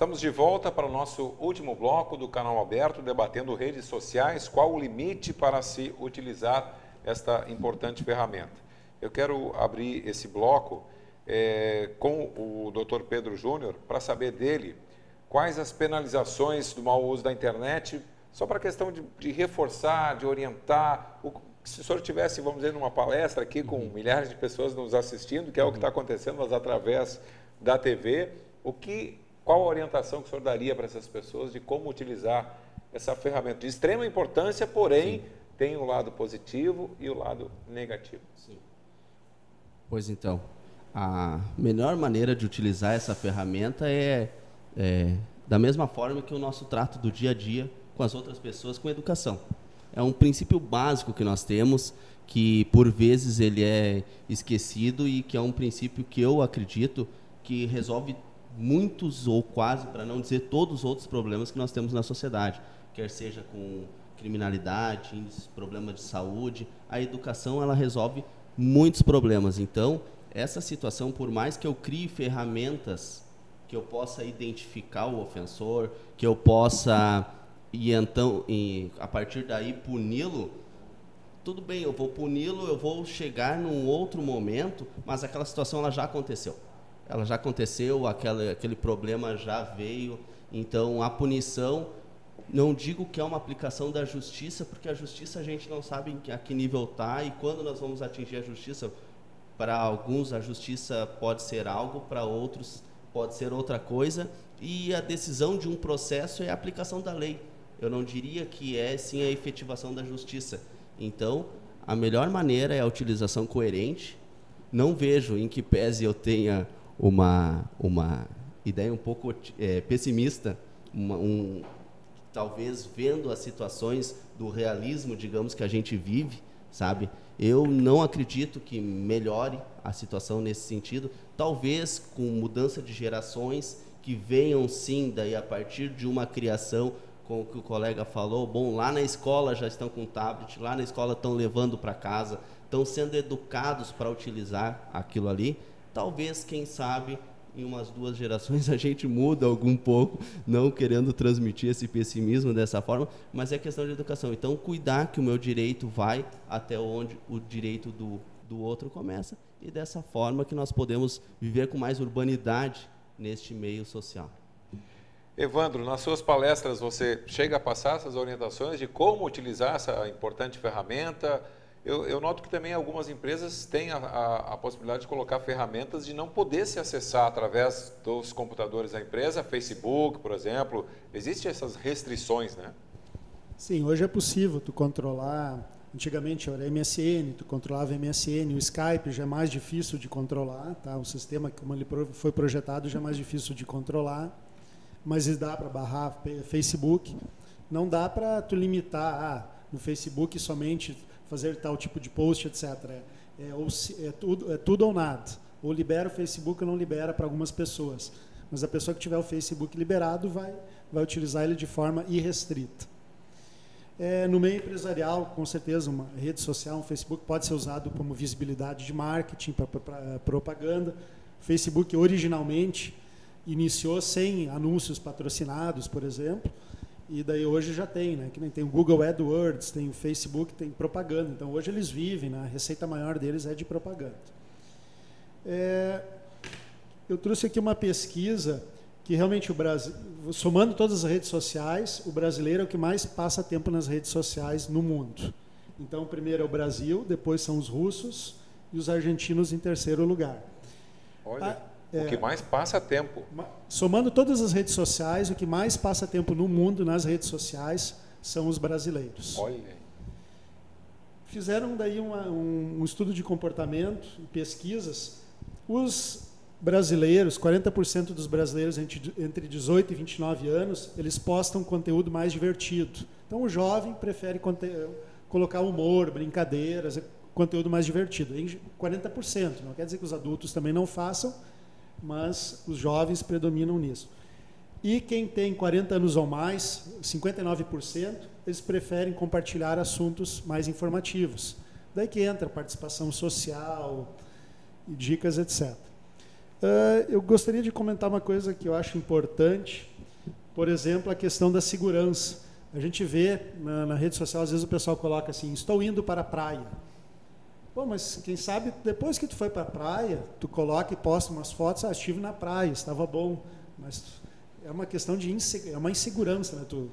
Estamos de volta para o nosso último bloco do canal aberto, debatendo redes sociais, qual o limite para se utilizar esta importante ferramenta. Eu quero abrir esse bloco é, com o Dr. Pedro Júnior para saber dele quais as penalizações do mau uso da internet, só para a questão de, de, reforçar, de orientar. O, se o senhor tivesse, vamos dizer, numa palestra aqui com uhum. milhares de pessoas nos assistindo, que é o que está acontecendo, mas através da TV, o que qual a orientação que o senhor daria para essas pessoas de como utilizar essa ferramenta de extrema importância, porém Sim. tem o lado positivo e o lado negativo? Sim. Pois então, a melhor maneira de utilizar essa ferramenta é, é da mesma forma que o nosso trato do dia a dia com as outras pessoas com educação. É um princípio básico que nós temos que por vezes ele é esquecido e que é um princípio que eu acredito que resolve muitos ou quase, para não dizer todos os outros problemas que nós temos na sociedade, quer seja com criminalidade, problemas de saúde, a educação ela resolve muitos problemas. Então, essa situação, por mais que eu crie ferramentas que eu possa identificar o ofensor, que eu possa e então e, a partir daí puni-lo, tudo bem, eu vou puni-lo, eu vou chegar num outro momento, mas aquela situação ela já aconteceu ela já aconteceu, aquele, aquele problema já veio. Então, a punição, não digo que é uma aplicação da justiça, porque a justiça a gente não sabe a que nível está e quando nós vamos atingir a justiça. Para alguns, a justiça pode ser algo, para outros, pode ser outra coisa. E a decisão de um processo é a aplicação da lei. Eu não diria que é sim a efetivação da justiça. Então, a melhor maneira é a utilização coerente. Não vejo em que pese eu tenha uma, uma ideia um pouco é, pessimista, uma, um, talvez vendo as situações do realismo, digamos, que a gente vive, sabe? Eu não acredito que melhore a situação nesse sentido. Talvez com mudança de gerações que venham sim daí a partir de uma criação com o que o colega falou, bom, lá na escola já estão com tablet, lá na escola estão levando para casa, estão sendo educados para utilizar aquilo ali talvez, quem sabe, em umas duas gerações a gente muda algum pouco, não querendo transmitir esse pessimismo dessa forma, mas é questão de educação. Então, cuidar que o meu direito vai até onde o direito do, do outro começa e dessa forma que nós podemos viver com mais urbanidade neste meio social. Evandro, nas suas palestras você chega a passar essas orientações de como utilizar essa importante ferramenta, eu, eu, noto que também algumas empresas têm a, a, a, possibilidade de colocar ferramentas de não poder se acessar através dos computadores da empresa, Facebook, por exemplo. Existem essas restrições, né? Sim, hoje é possível tu controlar. Antigamente era MSN, tu controlava MSN, o Skype já é mais difícil de controlar, tá? O sistema como ele foi projetado já é mais difícil de controlar, mas dá para barrar Facebook. Não dá para tu limitar ah, no Facebook somente fazer tal tipo de post, etc. É, ou, é, tudo, é tudo ou nada. Ou libera o Facebook ou não libera para algumas pessoas. Mas a pessoa que tiver o Facebook liberado vai, vai utilizar ele de forma irrestrita. É, no meio empresarial, com certeza, uma rede social, um Facebook pode ser usado como visibilidade de marketing, para propaganda. O Facebook originalmente iniciou sem anúncios patrocinados, por exemplo, e daí hoje já tem, né? Que nem tem o Google AdWords, tem o Facebook, tem propaganda. Então hoje eles vivem, né? a receita maior deles é de propaganda. É, eu trouxe aqui uma pesquisa que realmente o Brasil, somando todas as redes sociais, o brasileiro é o que mais passa tempo nas redes sociais no mundo. Então, primeiro é o Brasil, depois são os russos e os argentinos em terceiro lugar. Olha. Ah, é, o que mais passa tempo. Somando todas as redes sociais, o que mais passa tempo no mundo nas redes sociais são os brasileiros. Olha. Fizeram daí uma, um, um estudo de comportamento e pesquisas. Os brasileiros, 40% dos brasileiros entre, entre 18 e 29 anos, eles postam conteúdo mais divertido. Então o jovem prefere colocar humor, brincadeiras, conteúdo mais divertido. Em 40%. Não quer dizer que os adultos também não façam, mas os jovens predominam nisso. E quem tem 40 anos ou mais, 59%, eles preferem compartilhar assuntos mais informativos. Daí que entra participação social, dicas, etc. Uh, eu gostaria de comentar uma coisa que eu acho importante, por exemplo, a questão da segurança. A gente vê na, na rede social, às vezes o pessoal coloca assim, estou indo para a praia. Pô, mas quem sabe depois que tu foi para a praia, tu coloca e posta umas fotos, ah, estive na praia, estava bom. Mas é uma questão de é uma insegurança, né? Tu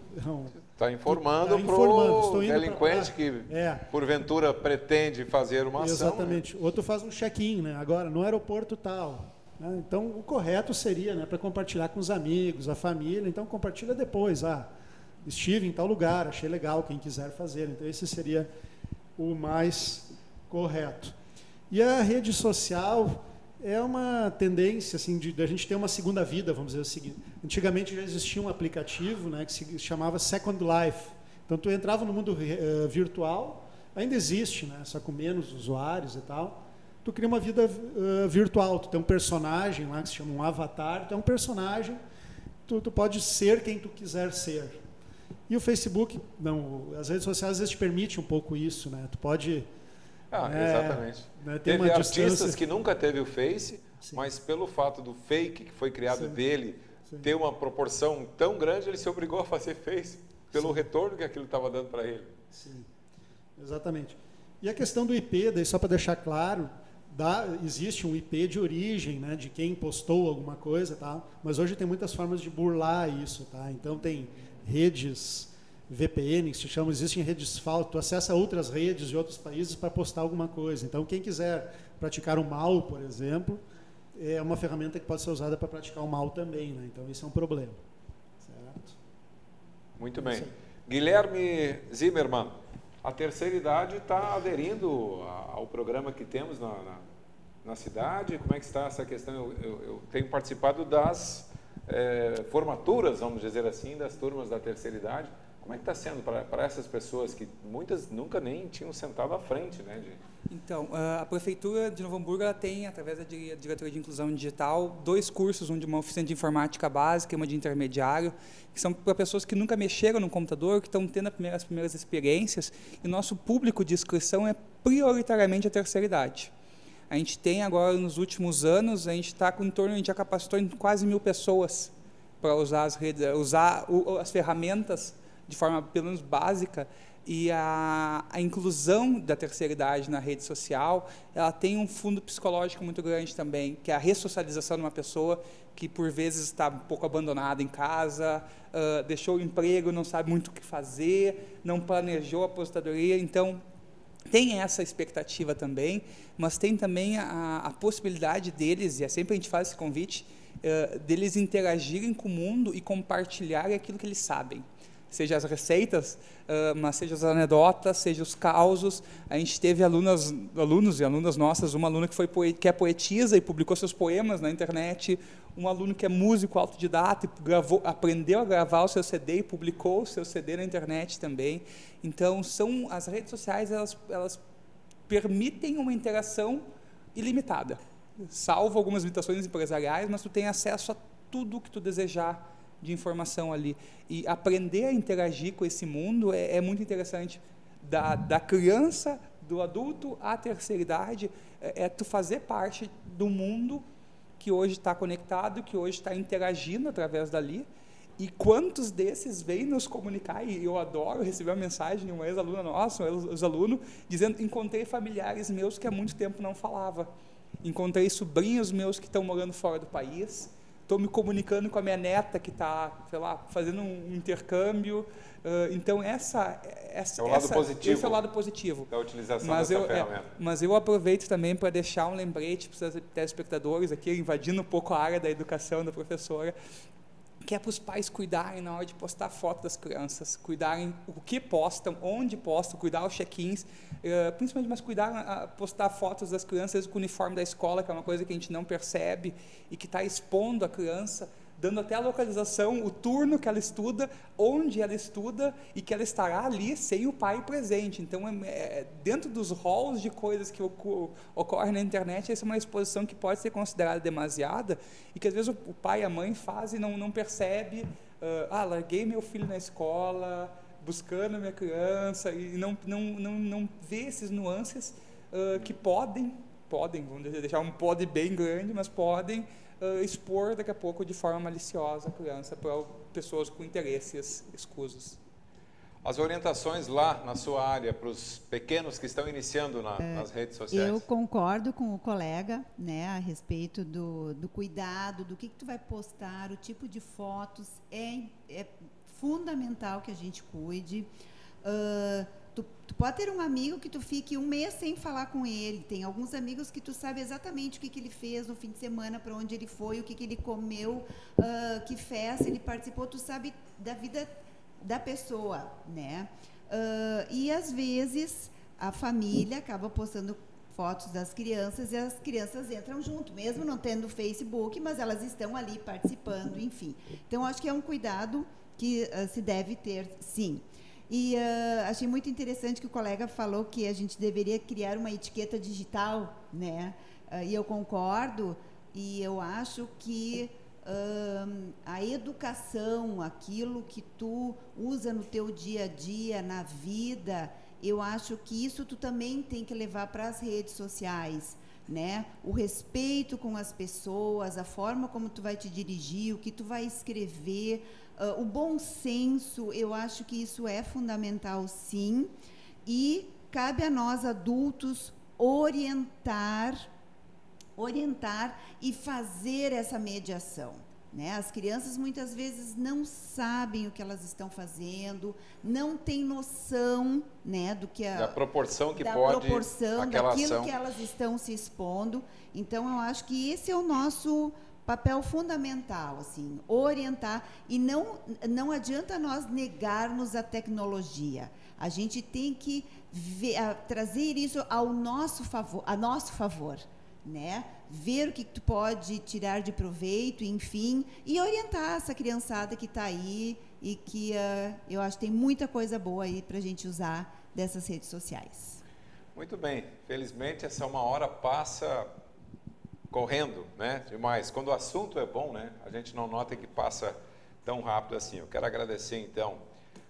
está informando tá para o delinquente que é. porventura pretende fazer uma ação. Né? Exatamente. Né? Ou tu faz um check-in, né? Agora no aeroporto tal. Né? Então o correto seria, né, para compartilhar com os amigos, a família. Então compartilha depois. Ah, estive em tal lugar, achei legal. Quem quiser fazer. Então esse seria o mais Correto. E a rede social é uma tendência assim de, de, a gente ter uma segunda vida, vamos dizer assim. Antigamente já existia um aplicativo, né, que se chamava Second Life. Então tu entrava no mundo uh, virtual, ainda existe, né, só com menos usuários e tal. Tu cria uma vida uh, virtual, tu tem um personagem lá que se chama um avatar, tu é um personagem, tu, tu pode ser quem tu quiser ser. E o Facebook, não, as redes sociais às vezes te permitem um pouco isso, né? Tu pode ah, é, exatamente. Né, teve artistas distância... que nunca teve o Face, Sim. mas pelo fato do fake que foi criado Sim. dele Sim. ter uma proporção tão grande, ele se obrigou a fazer Face pelo retorno que aquilo estava dando para ele. Sim, exatamente. E a questão do IP, daí só para deixar claro, dá, existe um IP de origem, né, de quem postou alguma coisa, tá? Mas hoje tem muitas formas de burlar isso, tá? Então tem redes VPN, que se chama, existem redes falsas, tu acessa outras redes de outros países para postar alguma coisa. Então, quem quiser praticar o mal, por exemplo, é uma ferramenta que pode ser usada para praticar o mal também. Né? Então, isso é um problema. Certo? Muito bem. Guilherme Zimmermann, a terceira idade está aderindo ao programa que temos na, na, na, cidade. Como é que está essa questão? Eu, eu, eu tenho participado das é, formaturas, vamos dizer assim, das turmas da terceira idade. Como é que está sendo para essas pessoas que muitas nunca nem tinham sentado à frente, né? De... Então, a prefeitura de Novo Hamburgo ela tem, através da diretoria de inclusão digital, dois cursos, um de uma oficina de informática básica e uma de intermediário, que são para pessoas que nunca mexeram no computador, que estão tendo as primeiras experiências. E nosso público de inscrição é prioritariamente a terceira idade. A gente tem agora, nos últimos anos, a gente está com em torno, a gente já capacitou quase mil pessoas para usar as redes, usar as ferramentas de forma pelo menos básica e a, a, inclusão da terceira idade na rede social, ela tem um fundo psicológico muito grande também, que é a ressocialização de uma pessoa que por vezes está um pouco abandonada em casa, uh, deixou o emprego, não sabe muito o que fazer, não planejou a aposentadoria, então tem essa expectativa também, mas tem também a, a possibilidade deles, e é sempre a gente faz esse convite, uh, deles interagirem com o mundo e compartilharem aquilo que eles sabem seja as receitas, uh, mas seja as anedotas, seja os causos. A gente teve alunas, alunos e alunas nossas, uma aluna que, foi que é poetisa e publicou seus poemas na internet, um aluno que é músico autodidata e gravou, aprendeu a gravar o seu CD e publicou o seu CD na internet também. Então, são as redes sociais, elas, elas permitem uma interação ilimitada, salvo algumas limitações empresariais, mas tu tem acesso a tudo que tu desejar de informação ali. E aprender a interagir com esse mundo é, é muito interessante. Da, da criança, do adulto à terceira idade, é, é tu fazer parte do mundo que hoje está conectado, que hoje está interagindo através dali. E quantos desses vêm nos comunicar, e eu adoro receber uma mensagem de uma ex-aluna nossa, um ex-aluno, dizendo, encontrei familiares meus que há muito tempo não falava. Encontrei sobrinhos meus que estão morando fora do país, estou me comunicando com a minha neta que está, sei lá, fazendo um intercâmbio. Uh, então essa, essa, é o lado essa, positivo. Esse é o lado positivo da utilização mas dessa eu, ferramenta. É, mas eu aproveito também para deixar um lembrete para os telespectadores aqui, invadindo um pouco a área da educação da professora, que é para os pais cuidarem na hora de postar foto das crianças, cuidarem o que postam, onde postam, cuidar os check-ins, uh, principalmente, mas cuidar a postar fotos das crianças com o uniforme da escola, que é uma coisa que a gente não percebe e que está expondo a criança dando até a localização, o turno que ela estuda, onde ela estuda e que ela estará ali sem o pai presente. Então, é, é, dentro dos halls de coisas que ocorrem na internet, essa é uma exposição que pode ser considerada demasiada e que às vezes o, o pai e a mãe fazem e não, não percebe. Uh, ah, larguei meu filho na escola, buscando minha criança e não, não, não, não vê esses nuances uh, que podem podem, vamos deixar um pode bem grande, mas podem uh, expor daqui a pouco de forma maliciosa a criança para pessoas com interesses escusos. As orientações lá na sua área para os pequenos que estão iniciando na, é, nas redes sociais? Eu concordo com o colega, né, a respeito do, do cuidado, do que, que tu vai postar, o tipo de fotos é, é fundamental que a gente cuide. Uh, tu, tu, pode ter um amigo que tu fique um mês sem falar com ele. Tem alguns amigos que tu sabe exatamente o que, que ele fez no fim de semana, para onde ele foi, o que, que ele comeu, uh, que festa ele participou. Tu sabe da vida da pessoa, né? Uh, e às vezes a família acaba postando fotos das crianças e as crianças entram junto, mesmo não tendo Facebook, mas elas estão ali participando, enfim. Então acho que é um cuidado que uh, se deve ter, sim. E uh, achei muito interessante que o colega falou que a gente deveria criar uma etiqueta digital, né? e eu concordo e eu acho que a educação, aquilo que tu usa no teu dia a dia, na vida, eu acho que isso tu também tem que levar para as redes sociais, né? O respeito com as pessoas, a forma como tu vai te dirigir, o que tu vai escrever, uh, o bom senso, eu acho que isso é fundamental, sim. E cabe a nós adultos orientar orientar e fazer essa mediação. Né? As crianças muitas vezes não sabem o que elas estão fazendo, não têm noção né, do que a, da proporção que da pode proporção daquilo ação. que elas estão se expondo. Então eu acho que esse é o nosso papel fundamental, assim, orientar e não não adianta nós negarmos a tecnologia. A gente tem que ver, a, trazer isso ao nosso favor, a nosso favor né? Ver o que tu pode tirar de proveito, enfim, e orientar essa criançada que está aí e que uh, eu acho que tem muita coisa boa aí para a gente usar dessas redes sociais. Muito bem. Felizmente essa uma hora passa correndo, né? Demais. Quando o assunto é bom, né? A gente não nota que passa tão rápido assim. Eu quero agradecer então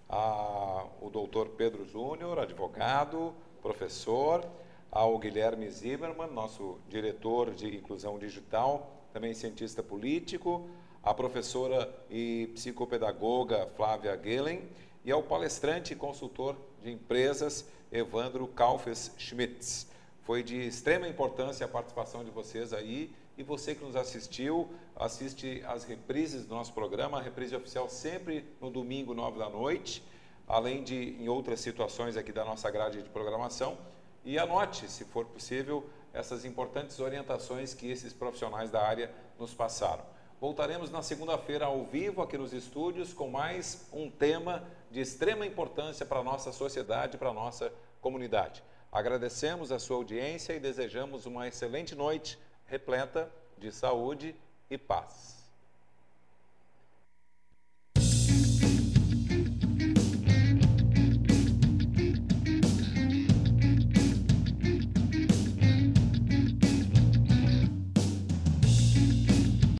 ao doutor Pedro Júnior, advogado, professor ao Guilherme Zimmermann, nosso diretor de inclusão digital, também cientista político, à professora e psicopedagoga Flávia Gehlen e ao palestrante e consultor de empresas Evandro Kaufes Schmitz. Foi de extrema importância a participação de vocês aí e você que nos assistiu, assiste as reprises do nosso programa, a reprise oficial sempre no domingo, nove da noite, além de em outras situações aqui da nossa grade de programação. E anote, se for possível, essas importantes orientações que esses profissionais da área nos passaram. Voltaremos na segunda-feira ao vivo aqui nos estúdios com mais um tema de extrema importância para a nossa sociedade, para a nossa comunidade. Agradecemos a sua audiência e desejamos uma excelente noite repleta de saúde e paz.